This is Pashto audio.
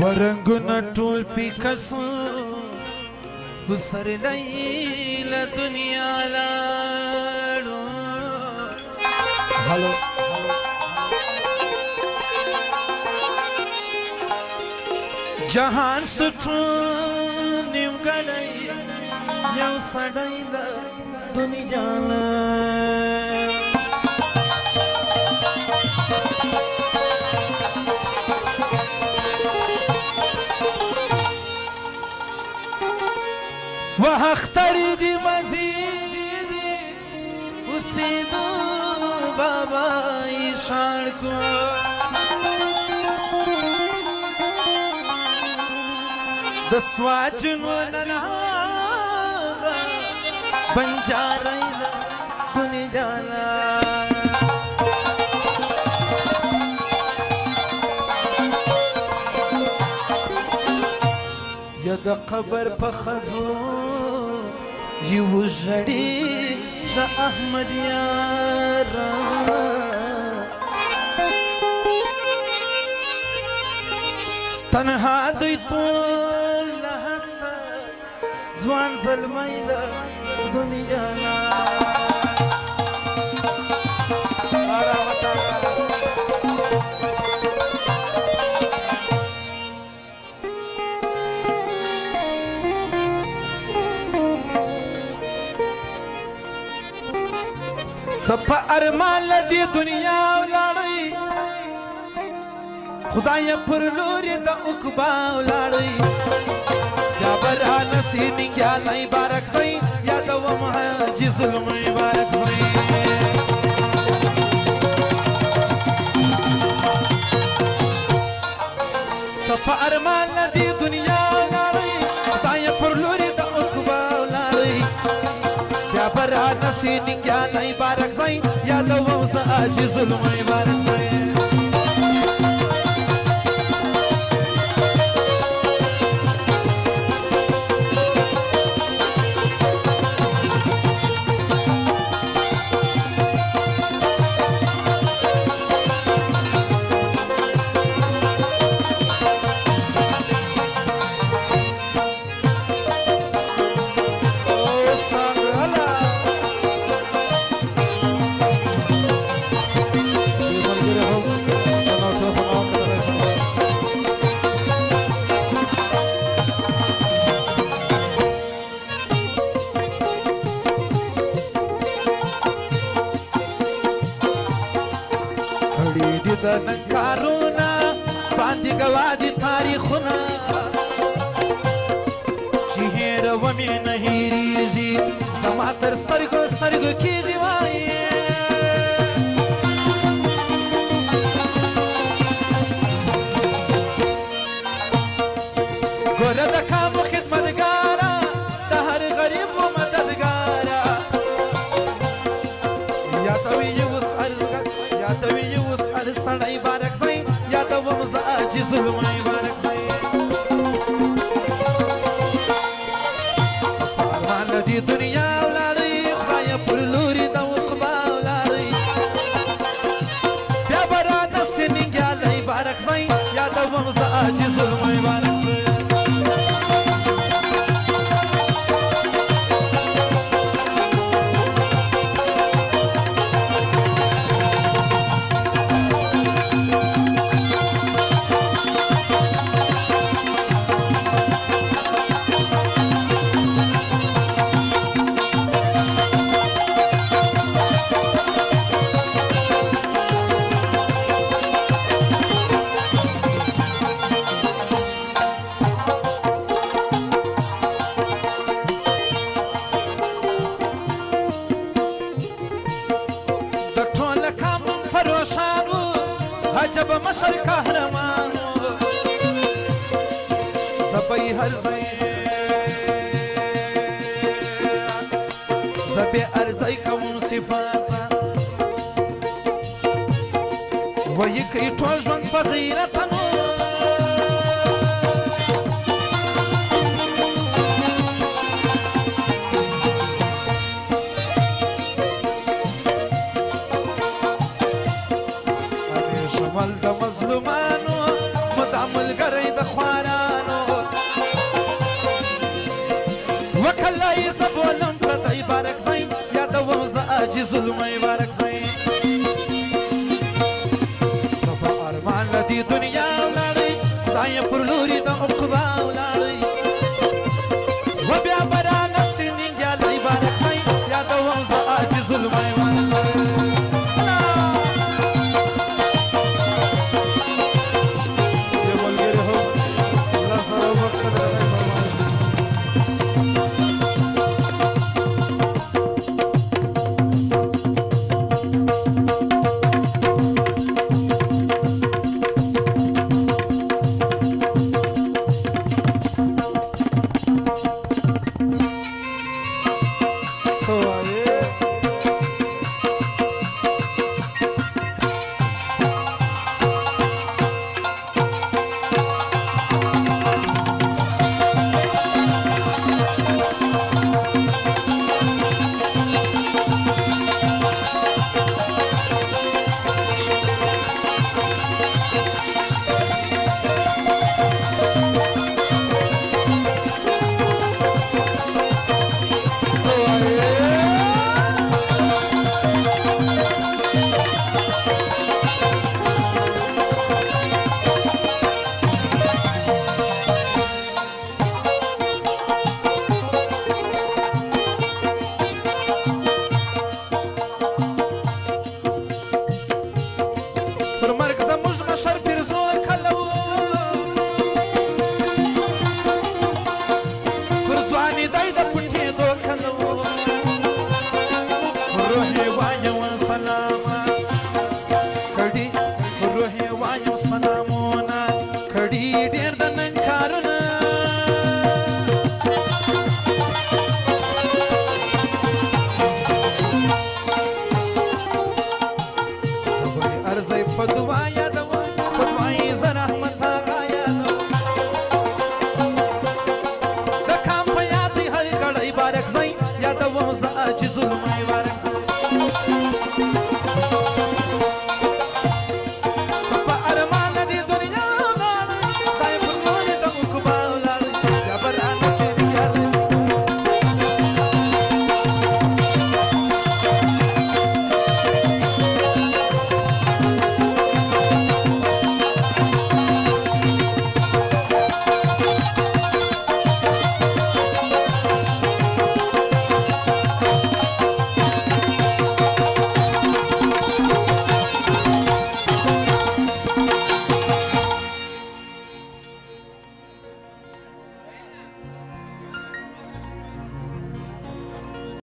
ورنگنا ټول پیکس وسر لیل دنیا لاړو هلو جهان سټو نیمګړی یو سړی د دنیا لاړو واختر دی مزید اسیدو بابا ایشان کو د سواجنو ننها بنجارای دنیا جانا د قبر په خزو یو زړی ز احمد یارا تنها دوی ټول ځوان زلمی دنیا نه سپا ارمان لدی دنیا ولړی خدای پر لوري د عقبا ولړی یا برا نصیب یا لای بارک سي یا د مهاجي ظلم مبارک سي سپا ارمان لدی دنیا سینګیا نه مبارک زای یادو وسه عاجز مبارک زای د نن کارونه باندې ګوا دي تاریخونه چې هېروه مې نه هېرېږي زما تر سترګو سترګو کېږي وایي ګوره د کار Zılmayın وكلا يصب ولم فتعي بارك زين يا دوم زاجي ظلمي بارك زين صفا أرمان لدي دنيا ولاري دايم پر لوري دا عقبا ولاري وبيا saudades,